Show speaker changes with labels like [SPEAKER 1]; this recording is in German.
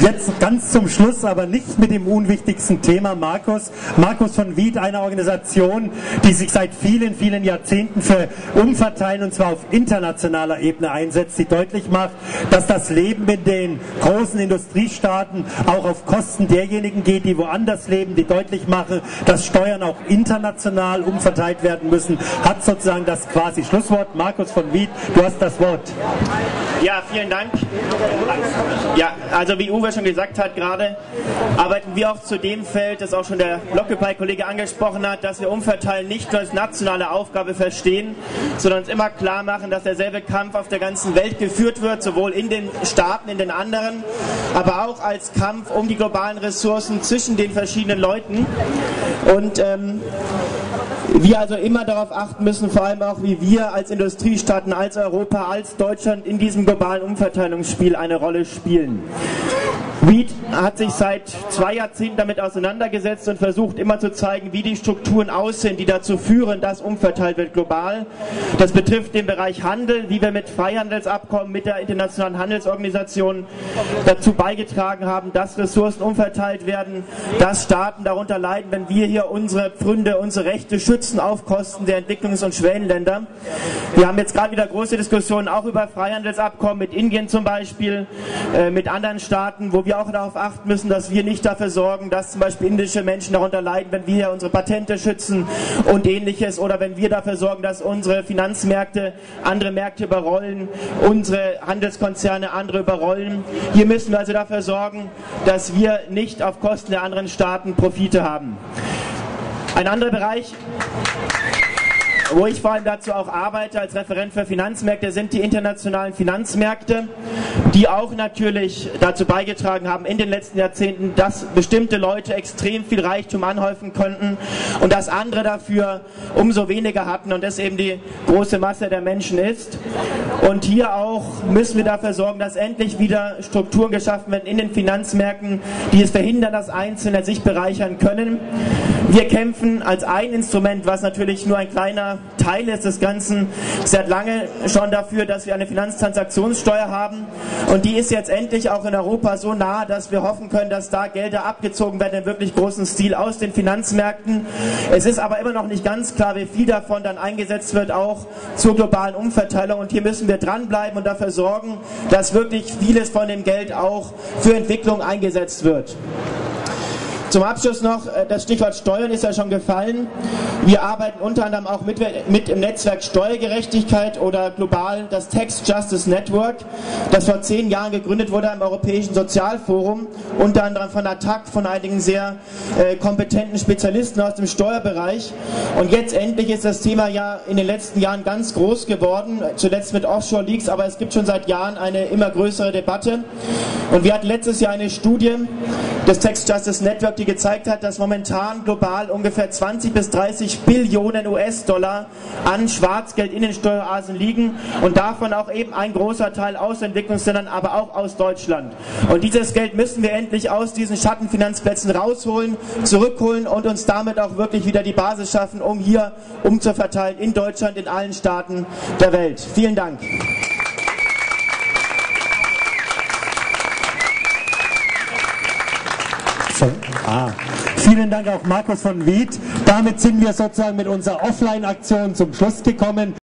[SPEAKER 1] Jetzt ganz zum Schluss, aber nicht mit dem unwichtigsten Thema, Markus. Markus von Wied, eine Organisation, die sich seit vielen, vielen Jahrzehnten für Umverteilen und zwar auf internationaler Ebene einsetzt, die deutlich macht, dass das Leben in den großen Industriestaaten auch auf Kosten derjenigen geht, die woanders leben, die deutlich machen, dass Steuern auch international umverteilt werden müssen, hat sozusagen das quasi Schlusswort. Markus von Wied, du hast das Wort.
[SPEAKER 2] Ja, vielen Dank. Ja, also wie Uwe schon gesagt hat gerade, arbeiten wir auch zu dem Feld, das auch schon der Blockupy-Kollege angesprochen hat, dass wir Umverteilen nicht nur als nationale Aufgabe verstehen, sondern uns immer klar machen, dass derselbe Kampf auf der ganzen Welt geführt wird, sowohl in den Staaten, in den anderen, aber auch als Kampf um die globalen Ressourcen zwischen den verschiedenen Leuten. Und ähm, wir also immer darauf achten müssen, vor allem auch wie wir als Industriestaaten, als Europa, als Deutschland in diesem globalen Umverteilungsspiel eine Rolle spielen. Reed hat sich seit zwei Jahrzehnten damit auseinandergesetzt und versucht immer zu zeigen, wie die Strukturen aussehen, die dazu führen, dass umverteilt wird global. Das betrifft den Bereich Handel, wie wir mit Freihandelsabkommen mit der Internationalen Handelsorganisation dazu beigetragen haben, dass Ressourcen umverteilt werden, dass Staaten darunter leiden, wenn wir hier unsere Pfründe, unsere Rechte schützen auf Kosten der Entwicklungs- und Schwellenländer. Wir haben jetzt gerade wieder große Diskussionen auch über Freihandelsabkommen mit Indien zum Beispiel, äh, mit anderen Staaten, wo wir wir auch darauf achten müssen, dass wir nicht dafür sorgen, dass zum Beispiel indische Menschen darunter leiden, wenn wir unsere Patente schützen und ähnliches oder wenn wir dafür sorgen, dass unsere Finanzmärkte andere Märkte überrollen, unsere Handelskonzerne andere überrollen. Hier müssen wir also dafür sorgen, dass wir nicht auf Kosten der anderen Staaten Profite haben. Ein anderer Bereich, wo ich vor allem dazu auch arbeite als Referent für Finanzmärkte, sind die internationalen Finanzmärkte, die auch natürlich dazu beigetragen haben in den letzten Jahrzehnten, dass bestimmte Leute extrem viel Reichtum anhäufen konnten und dass andere dafür umso weniger hatten und das eben die große Masse der Menschen ist. Und hier auch müssen wir dafür sorgen, dass endlich wieder Strukturen geschaffen werden in den Finanzmärkten, die es verhindern, dass Einzelne sich bereichern können. Wir kämpfen als ein Instrument, was natürlich nur ein kleiner Teil ist des Ganzen, seit lange schon dafür, dass wir eine Finanztransaktionssteuer haben. Und die ist jetzt endlich auch in Europa so nah, dass wir hoffen können, dass da Gelder abgezogen werden in wirklich großen Stil aus den Finanzmärkten. Es ist aber immer noch nicht ganz klar, wie viel davon dann eingesetzt wird, auch zur globalen Umverteilung. Und hier müssen wir dranbleiben und dafür sorgen, dass wirklich vieles von dem Geld auch für Entwicklung eingesetzt wird. Zum Abschluss noch, äh, das Stichwort Steuern ist ja schon gefallen. Wir arbeiten unter anderem auch mit, mit im Netzwerk Steuergerechtigkeit oder global das Tax Justice Network, das vor zehn Jahren gegründet wurde am Europäischen Sozialforum, unter anderem von ATTAC, von einigen sehr äh, kompetenten Spezialisten aus dem Steuerbereich. Und jetzt endlich ist das Thema ja in den letzten Jahren ganz groß geworden, zuletzt mit Offshore Leaks, aber es gibt schon seit Jahren eine immer größere Debatte. Und wir hatten letztes Jahr eine Studie des Tax Justice Network, die gezeigt hat, dass momentan global ungefähr 20 bis 30 Billionen US-Dollar an Schwarzgeld in den Steueroasen liegen und davon auch eben ein großer Teil aus Entwicklungsländern, aber auch aus Deutschland. Und dieses Geld müssen wir endlich aus diesen Schattenfinanzplätzen rausholen, zurückholen und uns damit auch wirklich wieder die Basis schaffen, um hier umzuverteilen in Deutschland, in allen Staaten der Welt. Vielen Dank.
[SPEAKER 1] Ah, vielen Dank auch Markus von Wied. Damit sind wir sozusagen mit unserer Offline-Aktion zum Schluss gekommen.